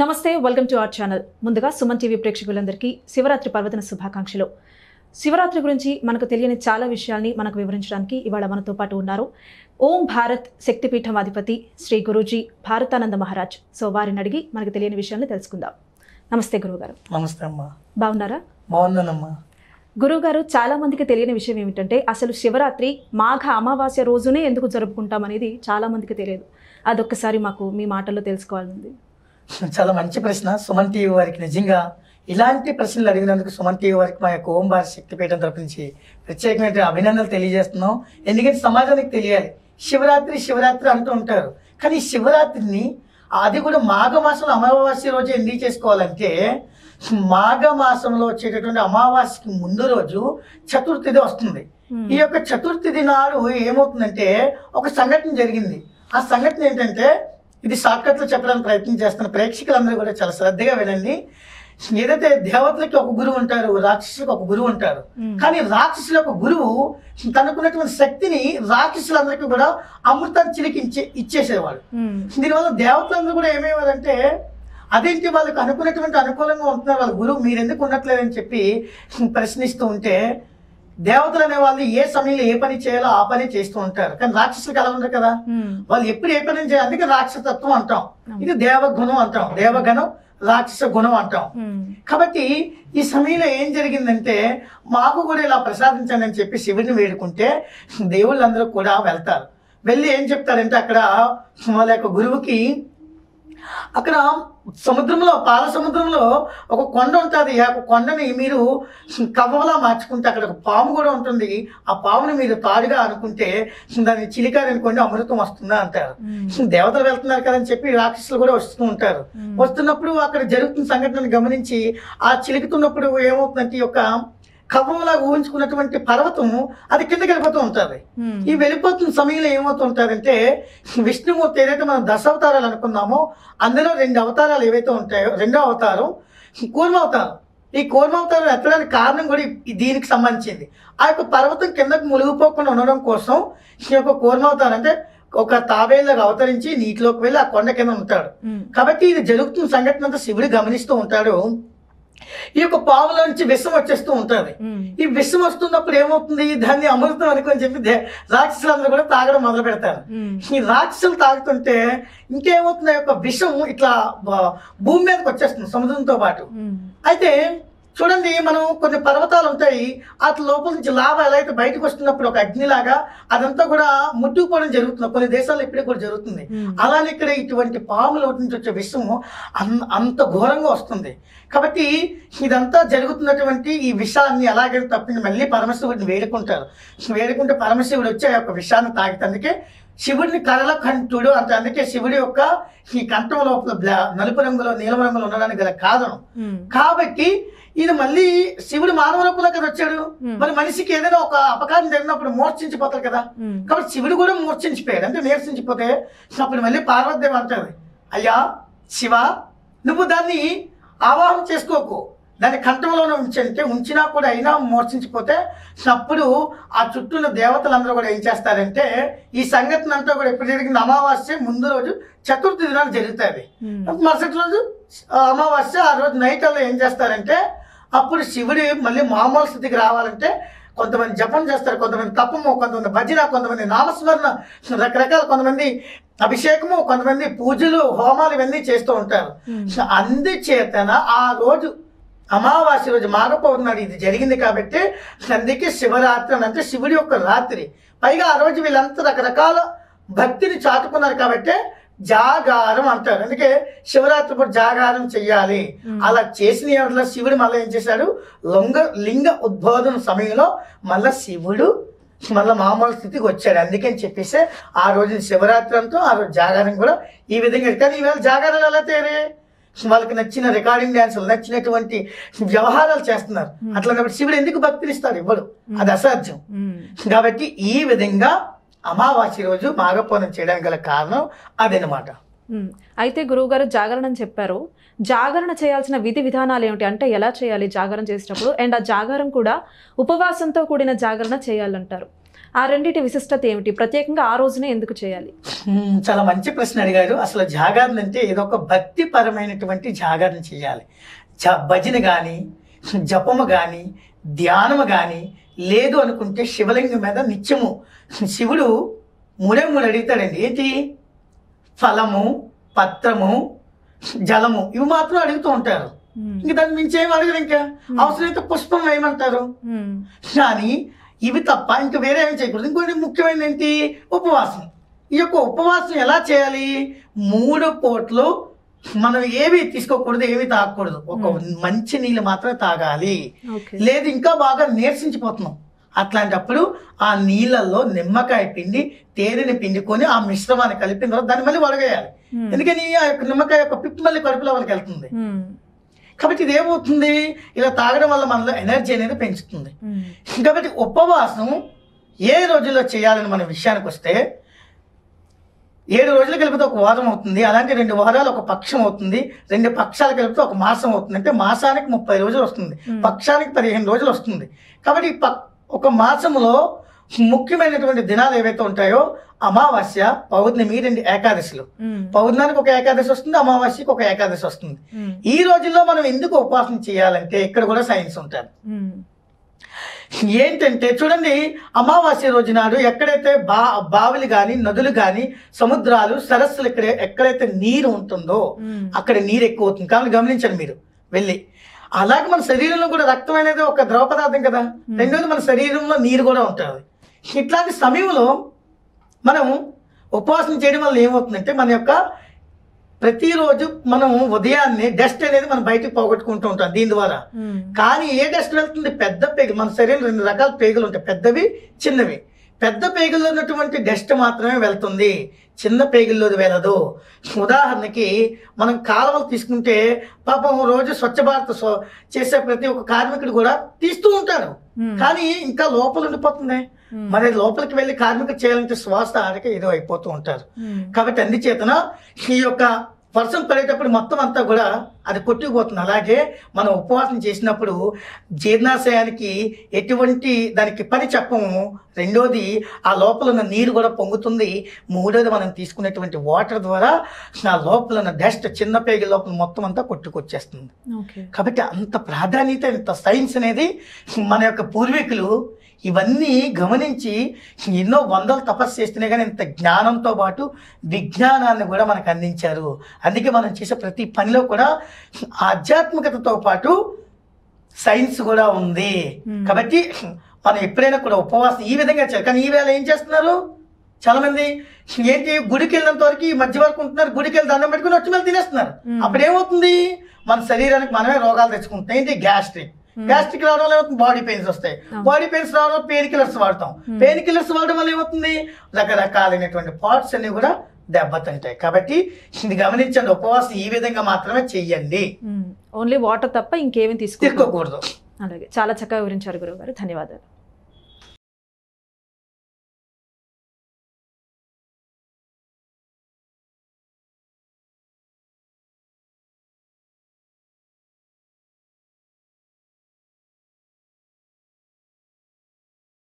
నమస్తే welcome to our channel ముందుగా Suman TV ప్రేక్షకులందరికీ శివరాత్రి పర్వదిన శుభాకాంక్షలు. శివరాత్రి గురించి మనకు తెలియని చాలా విషయాల్ని మనకు వివరించడానికి ఇవాళ మనతో పాటు ఉన్నారు ఓం భారత్ శక్తిపీఠం అధిపతి శ్రీ గురూజీ భారతానంద మహారాజ్. సో వారిని అడిగి మనకు తెలియని విషయాల్ని తెలుసుకుందాం. నమస్తే గురువుగారు నమస్తే అమ్మా. బాగున్నారా? బాగున్నానమ్మా. గురువుగారు చాలా మందికి తెలియని విషయం ఏమిటంటే అసలు శివరాత్రి మాఘ అమావాస్య రోజునే ఎందుకు జరుపుకుంటాం అనేది చాలా మందికి తెలియదు. అదొక్కసారి మాకు మీ మాటల్లో తెలుసుకోవాలని చాలా మంచి ప్రశ్న. సుమన్ టీవీ వారికి నిజంగా ఇలాంటి ప్రశ్నలు అడిగినందుకు సుమన్ టీవీ వారికి మా యొక్క ఓంబార్ శక్తిపీఠం తరపు నుంచి ప్రత్యేకమైన అభినందనలు తెలియజేస్తున్నాం. ఎందుకంటే సమాజానికి తెలియాలి. శివరాత్రి శివరాత్రి అంటూ ఉంటారు. కానీ శివరాత్రిని అది కూడా మాఘమాసంలో అమావాస్య రోజు ఎందుకు చేసుకోవాలంటే మాఘమాసంలో వచ్చేటటువంటి అమావాస్యకి ముందు రోజు చతుర్థిది వస్తుంది. ఈ యొక్క చతుర్థి నాడు ఏమవుతుందంటే ఒక సంఘటన జరిగింది. ఆ సంఘటన ఏంటంటే ఇది షార్ట్కట్లో చెప్పడానికి ప్రయత్నం చేస్తున్న ప్రేక్షకులందరూ కూడా చాలా శ్రద్ధగా వినండి ఏదైతే దేవతలకి ఒక గురువు ఉంటారు రాక్షసులకు ఒక గురువు ఉంటారు. కానీ రాక్షసుల యొక్క గురువు తనకున్నటువంటి శక్తిని రాక్షసులందరికీ కూడా అమృతాన్ని చిలికి ఇచ్చే ఇచ్చేసేవాడు. దీనివల్ల దేవతలందరూ కూడా ఏమయ్యేవారంటే అదేంటి వాళ్ళకి అనుకున్నటువంటి అనుకూలంగా ఉంటున్నారు వాళ్ళ గురువు మీరు ఎందుకు ఉండట్లేదని చెప్పి ప్రశ్నిస్తూ ఉంటే దేవతలు అనే వాళ్ళు ఏ సమయంలో ఏ పని చేయాలో ఆ పని చేస్తూ ఉంటారు. కానీ రాక్షసులకు అలా ఉండరు కదా. వాళ్ళు ఎప్పుడు ఏ పని చేయాలి? అందుకే రాక్షసత్వం అంటాం. ఇది దేవగుణం అంటాం. దేవగణం రాక్షస గుణం అంటాం. కాబట్టి ఈ సమయంలో ఏం జరిగిందంటే మాకు కూడా ఇలా ప్రసాదించండి అని చెప్పి శివుడిని వేడుకుంటే దేవుళ్ళందరూ కూడా వెళ్తారు. వెళ్ళి ఏం చెప్తారంటే అక్కడ వాళ్ళ యొక్క గురువుకి అక్కడ సముద్రంలో పాల సముద్రంలో ఒక కొండ ఉంటుంది ఆ కొండని మీరు కవ్వలా మార్చుకుంటే అక్కడ ఒక పాము కూడా ఉంటుంది ఆ పాముని మీరు తాడుగా అనుకుంటే దాన్ని చిలికారు అనుకోండి అమృతం వస్తుందా అంటారు. దేవతలు వెళ్తున్నారు కదని చెప్పి రాక్షసులు కూడా వస్తూ ఉంటారు. వస్తున్నప్పుడు అక్కడ జరుగుతున్న సంఘటనను గమనించి ఆ చిలుకుతున్నప్పుడు ఏమవుతుందంటే ఈ యొక్క కవ్వంలాగా ఊహించుకున్నటువంటి పర్వతము అది కిందకి వెళ్ళిపోతూ ఉంటుంది. ఈ వెళ్ళిపోతున్న సమయంలో ఏమవుతుంటారంటే విష్ణుమూర్తి ఏదైతే మనం దశావతారాలు అనుకున్నామో అందులో రెండు అవతారాలు ఏవైతే ఉంటాయో రెండో అవతారం కూర్మావతారం. ఈ కూర్మావతారం ఎత్తడానికి కారణం కూడా దీనికి సంబంధించింది. ఆ యొక్క పర్వతం కిందకు మునిగిపోకుండా ఉండడం కోసం ఈ యొక్క కూర్మావతారం అంటే ఒక తాబేళ్ళగా అవతరించి నీటిలోకి వెళ్ళి ఆ కొండ కింద ఉంటాడు. కాబట్టి ఇది జరుగుతున్న సంఘటన అంతా శివుడు గమనిస్తూ ఉంటాడు. ఈ యొక్క పాములో నుంచి విషం వచ్చేస్తూ ఉంటుంది. ఈ విషం వస్తున్నప్పుడు ఏమవుతుంది దాన్ని అమృతం అనుకొని చెప్పి రాక్షసులందరూ కూడా తాగడం మొదలు పెడతారు. ఈ రాక్షసులు తాగుతుంటే ఇంకేమవుతుంది ఆ యొక్క విషం ఇట్లా భూమి మీదకి వచ్చేస్తుంది సముద్రంతో పాటు. అయితే చూడండి మనం కొన్ని పర్వతాలు ఉంటాయి వాటి లోపల నుంచి లావా ఎలా అయితే బయటకు వస్తున్నప్పుడు ఒక అగ్నిలాగా అదంతా కూడా ముట్టుకుపోవడం జరుగుతుంది. కొన్ని దేశాల్లో ఇప్పటికి కూడా జరుగుతుంది. మ్మ్. అలానే ఇక్కడ ఇటువంటి పాముల నుంచి వచ్చే అన్- అంత ఘోరంగా వస్తుంది. కాబట్టి ఇదంతా జరుగుతున్నటువంటి ఈ విషాన్ని ఎలాగైనా తప్పింది మళ్ళీ పరమశివుడిని వేడుకుంటారు. వేడుకుంటే పరమశివుడు వచ్చి ఆ యొక్క విషాన్ని తాగితే అందుకే శివుడిని కరల కంఠుడు అంటే అందుకే శివుడి యొక్క ఈ కంఠం లోపల నలుపు రంగులో నీలం రంగులో ఉండడానికి గల కారణం. కాబట్టి ఇది మళ్ళీ శివుడు మానవ రూపంలో కదా వచ్చాడు. మరి మనిషికి ఏదైనా ఒక అపకారం జరిగినప్పుడు మూర్ఛించిపోతారు కదా. కాబట్టి శివుడు కూడా మూర్ఛించిపోయాడు అంటే నీరసించిపోతే అప్పుడు మళ్ళీ పార్వతీదేవి అంటది అయ్యా శివ నువ్వు దాన్ని ఆవాహన చేసుకోకు దాన్ని కంఠంలోనే ఉంచంటే ఉంచినా కూడా అయినా మూర్ఛించిపోతే అప్పుడు ఆ చుట్టూ ఉన్న దేవతలందరూ కూడా ఏం చేస్తారంటే ఈ సంఘటన అంతా కూడా ఎప్పుడు జరిగింది? అమావాస్య ముందు రోజు చతుర్థి దినాలు జరుగుతుంది. మరుసటి రోజు అమావాస్య ఆ రోజు నైట్ అలా ఏం చేస్తారంటే అప్పుడు శివుడు మళ్ళీ మామూలు స్థితికి రావాలంటే కొంతమంది జపం చేస్తారు కొంతమంది తపము కొంతమంది భజన కొంతమంది నామస్మరణ రకరకాల కొంతమంది అభిషేకము కొంతమంది పూజలు హోమాలు ఇవన్నీ చేస్తూ ఉంటారు. అందుచేతన ఆ రోజు అమావాస్య రోజు మాఘ పౌర్ణమి ఇది జరిగింది కాబట్టి అందుకే శివరాత్రి అని అంటే శివుడి యొక్క రాత్రి. పైగా ఆ రోజు వీళ్ళంతా రకరకాల భక్తిని చాటుకున్నారు కాబట్టి జాగారం అంటారు. అందుకే శివరాత్రి పూట జాగారం చెయ్యాలి. అలా చేసిన ఎవరిలో శివుడు మళ్ళీ ఏం చేశాడు? లొంగ లింగ ఉద్బోధన సమయంలో మళ్ళా శివుడు మళ్ళీ మామూలు స్థితికి వచ్చాడు. అందుకని చెప్పేసి ఆ రోజు శివరాత్రి అంటూ ఆ రోజు జాగారం కూడా ఈ విధంగా కానీ ఈవేళ జాగారాలు ఎలా తయారే వాళ్ళకి నచ్చిన రికార్డింగ్ డ్యాన్సులు నచ్చినటువంటి వ్యవహారాలు చేస్తున్నారు. అట్లాంటప్పుడు శివుడు ఎందుకు భక్తిని ఇస్తాడు ఇవ్వడు అది అసాధ్యం. కాబట్టి ఈ విధంగా అమావాస్య రోజు మాఘపూర్ణం చేయడానికి గల కారణం అదనమాట. అయితే గురువుగారు జాగరణ అని చెప్పారు. జాగరణ చేయాల్సిన విధి విధానాలు ఏమిటి? అంటే ఎలా చేయాలి జాగరణ చేసేటప్పుడు అండ్ ఆ జాగరం కూడా ఉపవాసంతో కూడిన జాగరణ చేయాలంటారు. ఆ రెండింటి విశిష్టత ఏమిటి? ప్రత్యేకంగా ఆ రోజునే ఎందుకు చేయాలి? చాలా మంచి ప్రశ్న అడిగారు. అసలు జాగరణ అంటే ఏదో ఒక భక్తిపరమైనటువంటి జాగరణ చేయాలి. జ భజన కానీ జపము కానీ ధ్యానము కానీ లేదు అనుకుంటే శివలింగం మీద నిత్యము శివుడు మూడే మూడు అడుగుతాడండి. ఏంటి? ఫలము పత్రము జలము ఇవి మాత్రం అడుగుతూ ఉంటారు. ఇంక దాన్ని మించి ఏం అడగరు ఇంకా. అవసరమైతే పుష్పం వేయమంటారు. కానీ ఇవి తప్ప ఇంకా వేరే ఏం చేయకూడదు. ఇంకోటి ముఖ్యమైనది ఏంటి ఉపవాసం. ఈ యొక్క ఉపవాసం ఎలా చేయాలి? మూడు పూట్లు మనం ఏవి తీసుకోకూడదు ఏవి తాగకూడదు. ఒక మంచి నీళ్ళు మాత్రమే తాగాలి. లేదు ఇంకా బాగా నీరసించిపోతున్నాం. అట్లాంటప్పుడు ఆ నీళ్ళల్లో నిమ్మకాయ పిండి తేనెని పిండుకొని ఆ మిశ్రమాన్ని కలిపిన తర్వాత దాన్ని మళ్ళీ వడగేయాలి. ఎందుకని? ఆ యొక్క నిమ్మకాయ యొక్క పిప్పి మళ్ళీ కడుపులో వాళ్ళకి వెళ్తుంది. కాబట్టి ఇది ఏమవుతుంది? ఇలా తాగడం వల్ల మనలో ఎనర్జీ అనేది పెంచుతుంది. కాబట్టి ఉపవాసం ఏ రోజుల్లో చేయాలని మన విషయానికి వస్తే ఏడు రోజులు కలిపితే ఒక వారం అవుతుంది అలాంటి రెండు వారాలు ఒక పక్షం అవుతుంది రెండు పక్షాలు కలిపితే ఒక మాసం అవుతుంది. అంటే మాసానికి ముప్పై రోజులు వస్తుంది. పక్షానికి పదిహేను రోజులు వస్తుంది. కాబట్టి ఒక మాసంలో ముఖ్యమైనటువంటి దినాలు ఏవైతే ఉంటాయో అమావాస్య పౌర్ణమి రెండు ఏకాదశులు. పౌర్ణానికి ఒక ఏకాదశి వస్తుంది అమావాస్యకి ఒక ఏకాదశి వస్తుంది. ఈ రోజుల్లో మనం ఎందుకు ఉపవాసం చేయాలంటే ఇక్కడ కూడా సైన్స్ ఉమ్, ఏంటంటే చూడండి అమావాస్య రోజు నాడు ఎక్కడైతే బా బావులు కానీ నదులు కానీ సముద్రాలు సరస్సులు ఇక్కడ ఎక్కడైతే నీరు ఉంటుందో అక్కడ నీరు ఎక్కువ అవుతుంది. కాబట్టి గమనించండి మీరు వెళ్ళి. అలాగే మన శరీరంలో కూడా రక్తం అనేది ఒక ద్రవ పదార్థం కదా. రెండోది మన శరీరంలో నీరు కూడా ఉంటుంది. ఇట్లాంటి సమయంలో మనం ఉపవాసం చేయడం వల్ల ఏమవుతుందంటే మన యొక్క ప్రతిరోజు మనం ఉదయాన్నే డస్ట్ అనేది మనం బయటకు పోగొట్టుకుంటూ ఉంటాం దీని ద్వారా. కానీ ఏ డస్ట్ వెళ్తుంది? పెద్ద పేగులు. మన శరీరం రెండు రకాల పేగులు ఉంటాయి. పెద్దవి చిన్నవి. పెద్ద పేగుల్లో ఉన్నటువంటి డస్ట్ మాత్రమే వెళ్తుంది. చిన్న పేగుల్లోది వెళ్ళదు ఉదాహరణకి మనం కాలువలు తీసుకుంటే పాపం రోజు స్వచ్ఛ భారత్ చేసే ప్రతి ఒక్క కార్మికుడు కూడా తీస్తూ ఉంటారు. కానీ ఇంకా లోపల ఉండిపోతుంది. మరి లోపలికి వెళ్ళి కార్మికుడు చేయాలంటే శ్వాస ఆడక ఏదో అయిపోతూ ఉంటారు. కాబట్టి అందుచేతన ఈ యొక్క వర్షం పడేటప్పుడు మొత్తం అంతా కూడా అది కొట్టుకుపోతుంది. అలాగే మనం ఉపవాసం చేసినప్పుడు జీర్ణాశయానికి ఎటువంటి దానికి పని చెప్పము. రెండోది ఆ లోపల ఉన్న నీరు కూడా పొంగుతుంది. మూడోది మనం తీసుకునేటువంటి వాటర్ ద్వారా ఆ లోపల ఉన్న డస్ట్ చిన్న పేగి లోపల మొత్తం అంతా కొట్టుకొచ్చేస్తుంది. కాబట్టి అంత ప్రాధాన్యత ఇంత సైన్స్ అనేది మన యొక్క పూర్వీకులు ఇవన్నీ గమనించి ఎన్నో వందలు తపస్సు చేస్తేనే కానీ ఇంత జ్ఞానంతో పాటు విజ్ఞానాన్ని కూడా మనకు అందించారు. అందుకే మనం చేసే ప్రతి పనిలో కూడా ఆధ్యాత్మికతతో పాటు సైన్స్ కూడా ఉంది. కాబట్టి మనం ఎప్పుడైనా కూడా ఉపవాసం ఈ విధంగా చేయాలి. కానీ ఈ వేళ ఏం చేస్తున్నారు? చాలా మంది ఏంటి గుడికి వెళ్ళినంత వరకు ఈ మధ్య వరకు ఉంటున్నారు. గుడికి వెళ్ళి దండం పెట్టుకుని వచ్చి మళ్ళీ తినేస్తున్నారు. అప్పుడు ఏమవుతుంది మన శరీరానికి మనమే రోగాలు తెచ్చుకుంటాం ఏంటి? గ్యాస్ట్రిక్. గ్యాస్ట్రిక్ రావడం వల్ల ఏమవుతుంది? బాడీ పెయిన్స్ వస్తాయి. Hmm. బాడీ పెయిన్స్ రావడం పెయిన్ కిల్లర్స్ వాడతాం. Hmm. పెయిన్ కిల్లర్స్ వాడడం వల్ల ఏమవుతుంది? రకరకాలైనటువంటి పార్ట్స్ అన్ని కూడా దెబ్బతింటాయి. కాబట్టి ఇది గమనించండి. ఉపవాసం ఈ విధంగా మాత్రమే చెయ్యండి. ఓన్లీ వాటర్ తప్ప ఇంకేమీ తీసుకో తీసుకోకూడదు. అలాగే. చాలా చక్కగా వివరించారు గురువు గారు ధన్యవాదాలు.